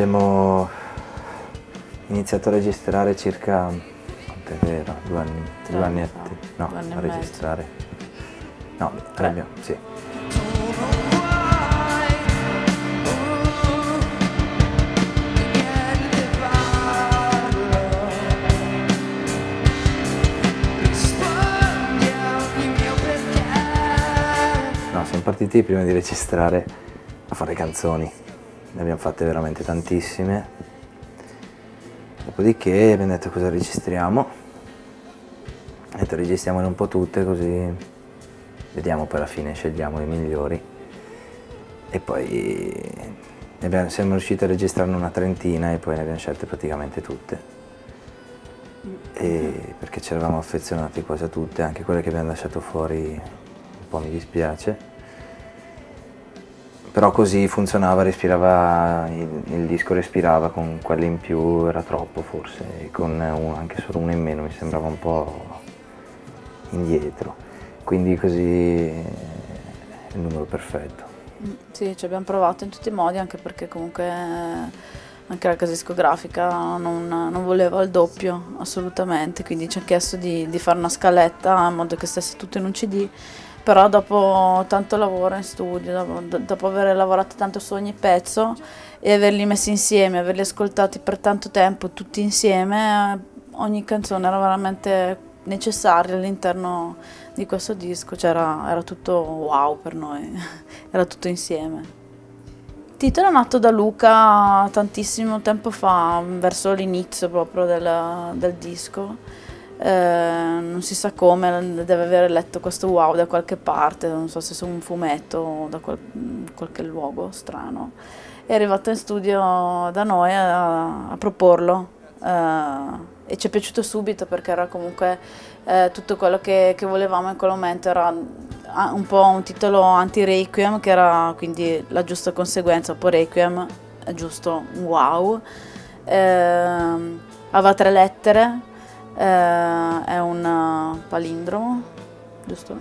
abbiamo iniziato a registrare circa, vero, due anni, due anni, fa. no, due anni a registrare. No, tre. Abbiamo, sì. No, siamo partiti prima di registrare a fare canzoni. Ne abbiamo fatte veramente tantissime Dopodiché abbiamo detto cosa registriamo. Ho detto registriamole un po' tutte così vediamo poi alla fine, scegliamo le migliori. E poi abbiamo, siamo riusciti a registrarne una trentina e poi ne abbiamo scelte praticamente tutte. E perché ci eravamo affezionati quasi a tutte, anche quelle che abbiamo lasciato fuori un po' mi dispiace però così funzionava, respirava, il, il, disco respirava, con quelli in più era troppo forse, con un, anche solo uno in meno mi sembrava un po' indietro, quindi così è il numero perfetto. Mm, sì, ci abbiamo provato in tutti i modi, anche perché comunque eh, anche la casa discografica non, non voleva il doppio assolutamente, quindi ci ha chiesto di, di fare una scaletta in modo che stesse tutto in un CD però dopo tanto lavoro in studio, dopo, dopo aver lavorato tanto su ogni pezzo e averli messi insieme, averli ascoltati per tanto tempo tutti insieme, ogni canzone era veramente necessaria all'interno di questo disco, cioè era, era tutto wow per noi, era tutto insieme. Il titolo è nato da Luca tantissimo tempo fa, verso l'inizio proprio del, del disco eh, non si sa come, deve aver letto questo wow da qualche parte, non so se su un fumetto o da qual qualche luogo strano. È arrivato in studio da noi a, a proporlo eh, e ci è piaciuto subito perché era comunque eh, tutto quello che, che, volevamo in quel momento, era un po' un titolo anti-requiem che era quindi la giusta conseguenza, poi requiem è giusto un wow. Ehm, aveva tre lettere eh, è un eh, palindromo, giusto?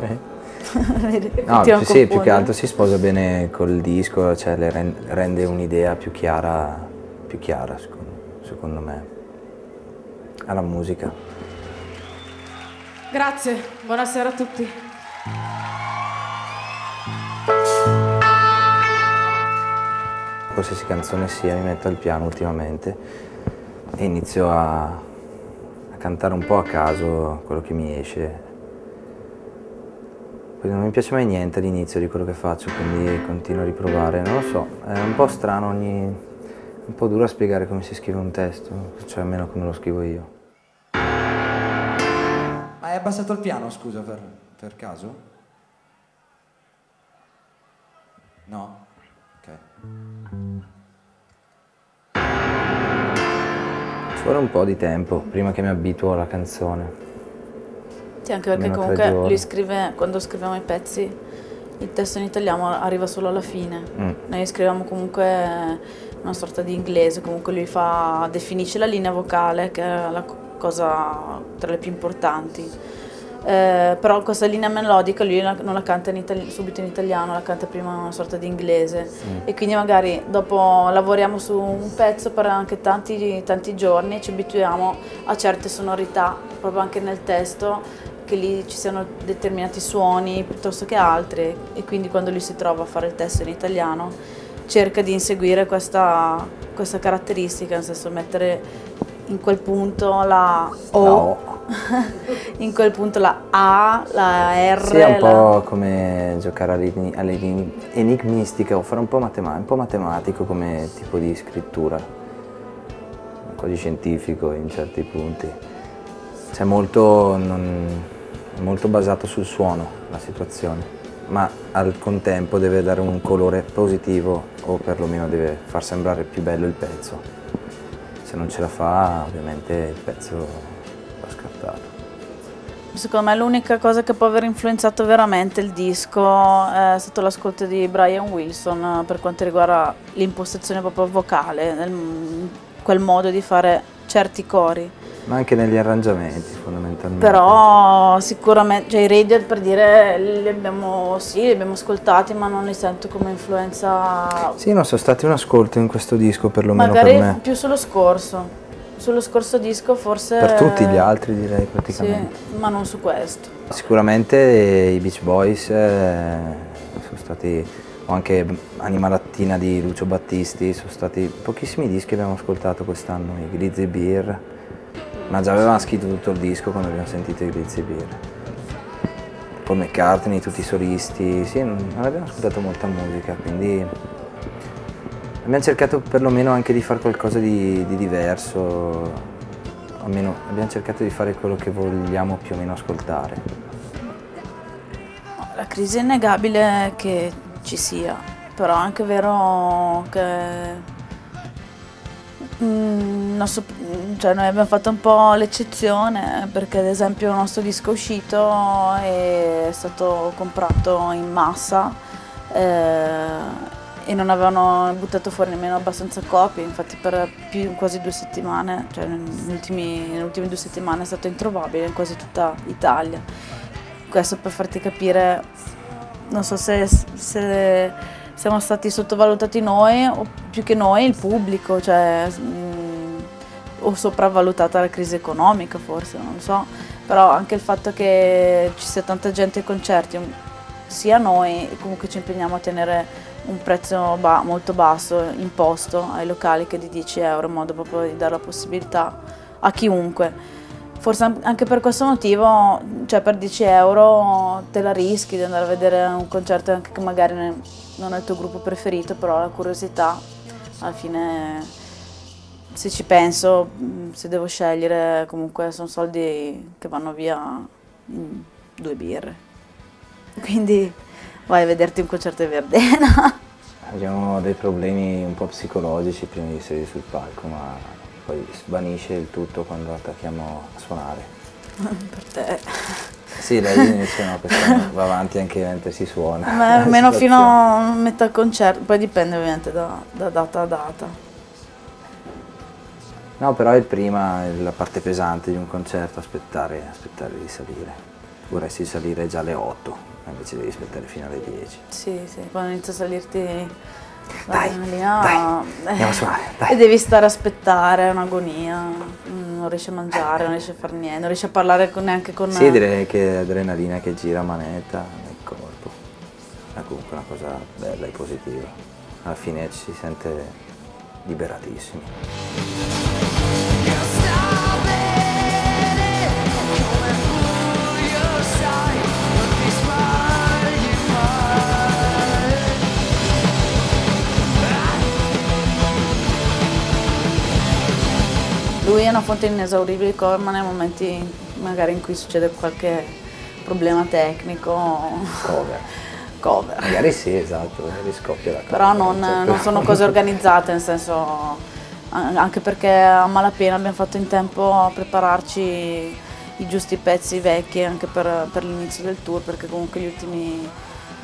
Eh. no, sì, più che altro si sposa bene col disco, cioè le rende un'idea più chiara, più chiara secondo, secondo me, alla musica. Grazie, buonasera a tutti. Qualsiasi canzone sia mi metto al piano ultimamente e inizio a cantare un po' a caso quello che mi esce. Poi non mi piace mai niente all'inizio di quello che faccio, quindi continuo a riprovare. Non lo so, è un po' strano, ogni... un po' duro a spiegare come si scrive un testo, cioè almeno come lo scrivo io. Ma hai abbassato il piano, scusa, per, per caso? No? Ok. Vuole un po' di tempo prima che mi abituo alla canzone. Sì, anche perché Almeno comunque lui scrive, quando scriviamo i pezzi, il testo in italiano arriva solo alla fine. Mm. Noi scriviamo comunque una sorta di inglese, comunque lui fa, definisce la linea vocale, che è la cosa tra le più importanti eh, però questa linea melodica lui non la canta in subito in italiano, la canta prima una sorta di inglese mm. e quindi magari dopo lavoriamo su un pezzo per anche tanti, tanti giorni e ci abituiamo a certe sonorità proprio anche nel testo che lì ci siano determinati suoni piuttosto che altri e quindi quando lui si trova a fare il testo in italiano cerca di inseguire questa, questa caratteristica, nel senso mettere in quel punto la O, no. in quel punto la A, la R. Sì, è un po' la... come giocare all'enigmistica o fare un po', un po' matematico come tipo di scrittura, quasi scientifico in certi punti. C'è molto, non, molto basato sul suono la situazione, ma al contempo deve dare un colore positivo o perlomeno deve far sembrare più bello il pezzo se non ce la fa ovviamente il pezzo va scartato. Secondo me l'unica cosa che può aver influenzato veramente il disco è stato l'ascolto di Brian Wilson per quanto riguarda l'impostazione proprio vocale, quel modo di fare certi cori. Ma anche negli arrangiamenti fondamentalmente. Però sicuramente, cioè i radio per dire, li abbiamo, sì, li abbiamo ascoltati ma non li sento come influenza... Sì, non sono stati un ascolto in questo disco perlomeno Magari per me. più sullo scorso. Sullo scorso disco forse... Per tutti gli altri direi praticamente. Sì, ma non su questo. Sicuramente i Beach Boys eh, sono stati, o anche Anima Lattina di Lucio Battisti, sono stati pochissimi dischi che abbiamo ascoltato quest'anno, i Glizzy Beer, ma già avevamo scritto tutto il disco quando abbiamo sentito i Glizzy Beer. Poi McCartney, tutti i solisti, sì, non abbiamo ascoltato molta musica, quindi abbiamo cercato perlomeno anche di fare qualcosa di, di diverso, almeno abbiamo cercato di fare quello che vogliamo più o meno ascoltare. La crisi è innegabile che ci sia, però è anche vero che mm, nostro, cioè noi abbiamo fatto un po' l'eccezione perché ad esempio il nostro disco uscito è stato comprato in massa eh, e non avevano buttato fuori nemmeno abbastanza copie, infatti per più, quasi due settimane, cioè nelle ultime due settimane è stato introvabile in quasi tutta Italia. Questo per farti capire, non so se, se siamo stati sottovalutati noi o più che noi il pubblico, cioè, mh, o sopravvalutata la crisi economica forse, non so, però anche il fatto che ci sia tanta gente ai concerti, sia noi comunque ci impegniamo a tenere un prezzo ba molto basso imposto ai locali che di 10 euro in modo proprio di dare la possibilità a chiunque. Forse anche per questo motivo, cioè per 10 euro te la rischi di andare a vedere un concerto anche che magari non è il tuo gruppo preferito, però la curiosità alla fine se ci penso, se devo scegliere, comunque sono soldi che vanno via in due birre. Quindi vai a vederti un concerto di Verdena. Abbiamo dei problemi un po' psicologici prima di salire sul palco, ma poi svanisce il tutto quando attacchiamo a suonare. per te. Sì, lei dice no, questa va avanti anche mentre si suona. Ma almeno fino a metà concerto, poi dipende ovviamente da, da data a data. No, però è prima, è la parte pesante di un concerto, aspettare, aspettare di salire. Vorresti salire già alle 8 invece devi aspettare fino alle 10. Sì, sì, quando inizia a salirti dai, dai, andiamo a suonare, dai. E devi stare a aspettare, è un'agonia, mm, non riesci a mangiare, non riesci a fare niente, non riesci a parlare con, neanche con... Sì, direi che adrenalina che gira manetta nel corpo, è comunque una cosa bella e positiva, alla fine ci si sente liberatissimi. Lui è una fonte inesauribile di cover, ma nei momenti magari in cui succede qualche problema tecnico. Cover. cover. Magari sì, esatto, magari scoppia la cover. Però non, non sono cose organizzate, nel senso, anche perché a malapena abbiamo fatto in tempo a prepararci i giusti pezzi vecchi anche per, per l'inizio del tour, perché comunque gli ultimi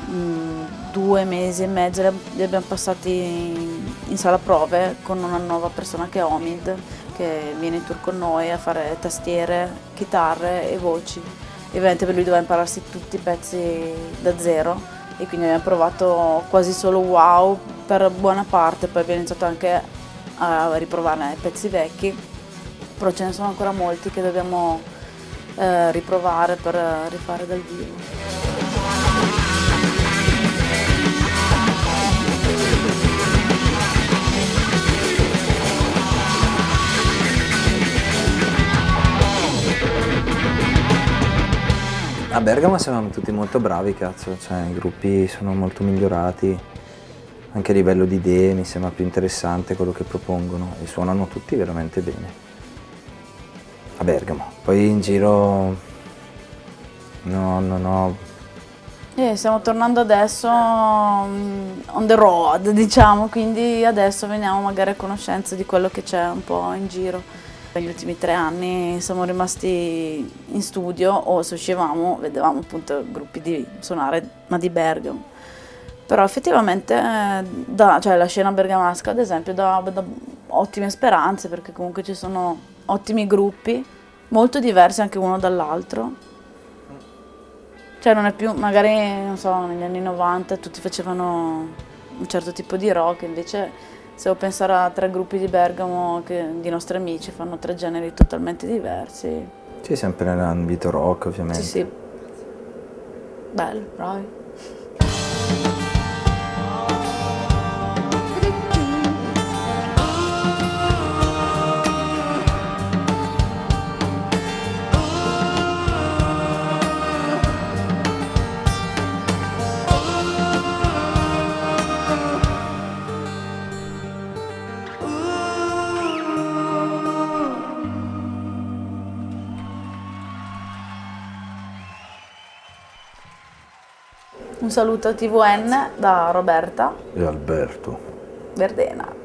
mh, due mesi e mezzo li abbiamo passati in, in sala prove con una nuova persona che è Omid che viene in tour con noi a fare tastiere, chitarre e voci. E ovviamente per lui doveva impararsi tutti i pezzi da zero e quindi abbiamo provato quasi solo wow per buona parte, poi abbiamo iniziato anche a riprovare i pezzi vecchi, però ce ne sono ancora molti che dobbiamo eh, riprovare per rifare dal vivo. A Bergamo siamo tutti molto bravi, cazzo, cioè, i gruppi sono molto migliorati, anche a livello di idee mi sembra più interessante quello che propongono e suonano tutti veramente bene. A Bergamo, poi in giro no, no, no. Eh, stiamo tornando adesso mm, on the road, diciamo, quindi adesso veniamo magari a conoscenza di quello che c'è un po' in giro. Negli ultimi tre anni siamo rimasti in studio o se uscivamo vedevamo appunto gruppi di suonare, ma di Bergamo. Però effettivamente da, cioè la scena bergamasca ad esempio dà ottime speranze perché comunque ci sono ottimi gruppi, molto diversi anche uno dall'altro. Cioè non è più, magari, non so, negli anni 90 tutti facevano un certo tipo di rock, invece se devo pensare a tre gruppi di Bergamo che, di nostri amici fanno tre generi totalmente diversi. Sì, sempre nell'ambito rock ovviamente. Sì, sì. Bello, bravi. Un saluto a TVN da Roberta E Alberto. Verdena.